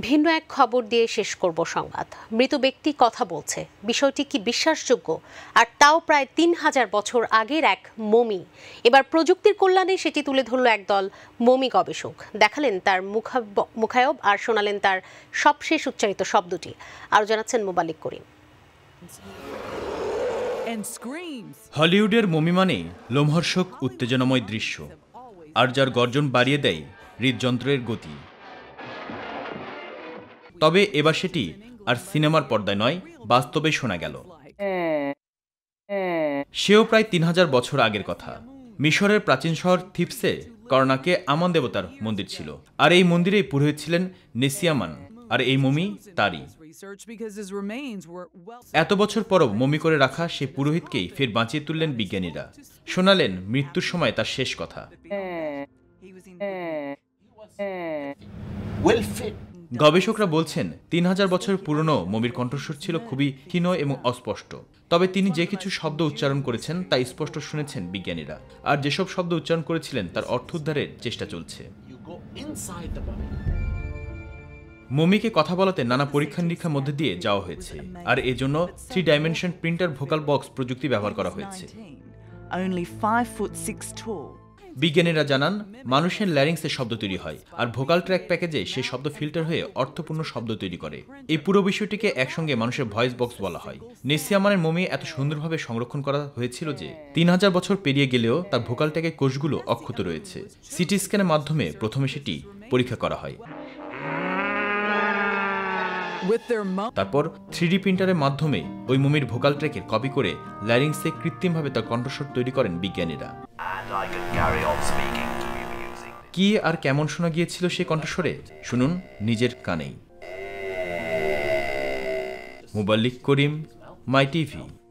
ভিন্ন এক খবর দিয়ে শেষ করব সংবাদ। মৃত ব্যক্তি কথা বলছে। বিষয়টি কি বিশ্বাসযোগ্য? আর তাও প্রায় তিন হাজার বছর আগের এক মমি। এবার প্রযুক্তির কল্যাণে সেটি তুলে ধরল একদল মমি গবেষক। দেখালেন তার মুখাব- মুখায়ব আর শোনালেন তার সবশেষ উচ্চারিত শব্দটি। আরও জানাচ্ছেন মোবালিক করিম। হলিউডের মমি মানে লোমহর্ষক উত্তেজনাময় দৃশ্য। আর যার গর্জন বাড়িয়ে দেয় হৃদযন্ত্রের গতি। তবে এবার সেটি আর সিনেমার পর্দায় নয়, বাস্তবে শোনা গেল। সেও প্রায় তিন হাজার বছর আগের কথা। মিশরের প্রাচীন শহর থিপসে করনাকে আমান দেবতার মন্দির ছিল। আর এই মন্দিরেই পুরোহিত ছিলেন নেসিয়ামান, আর এই মমি তারই. এত বছর পরও মমি করে রাখা সেই পুরোহিতকেই ফের বাঁচিয়ে তুললেন বিজ্ঞানীরা। শোনালেন মৃত্যুর সময় তার শেষ কথা। গবেষকরা বলছেন, তিন হাজার বছর পুরনো মমির কণ্ঠস্বর ছিল খুবই ক্ষীণ এবং অস্পষ্ট। তবে তিনি যে কিছু শব্দ উচ্চারণ করেছেন তা স্পষ্ট শুনেছেন বিজ্ঞানীরা। আর যেসব শব্দ উচ্চারণ করেছিলেন তার অর্থ উদ্ধারের চেষ্টা চলছে। মমিকে কথা বলাতে নানা পরীক্ষা নিরীক্ষার মধ্যে দিয়ে যাওয়া হয়েছে। আর এজন্য three dimension printer vocal box প্রযুক্তি ব্যবহার করা হয়েছে। 19, only five foot six tall. বিজ্ঞানীরা জানান মানুষের ল্যারিংসে শব্দ তৈরি হয় আর ভোকাল ট্র্যাক প্যাকেজে সে শব্দ ফিল্টার হয়ে অর্থপূর্ণ শব্দ তৈরি করে এই পুরো বিষয়টিকে একসঙ্গে মানুষের ভয়েস বক্স বলা হয় নেসিয়ামানের মমি এত সুন্দরভাবে সংরক্ষণ করা হয়েছিল যে তিন হাজার বছর পেরিয়ে গেলেও তার ভোকাল ট্র্যাকের কোষগুলো অক্ষত রয়েছে সিটি স্ক্যানের মাধ্যমে প্রথমে সেটি পরীক্ষা করা হয়. তারপর থ্রিডি প্রিন্টারের মাধ্যমে ওই মুমির ভোকাল ট্র্যাকের কপি করে ল্যারিংসে কৃত্রিমভাবে তার কণ্ঠস্বর তৈরি করেন বিজ্ঞানীরা। কি আর কেমন শোনা গিয়েছিল সে কণ্ঠস্বরে? শুনুন নিজের কানেই। মুবাল্লিক করিম মাই টিভি।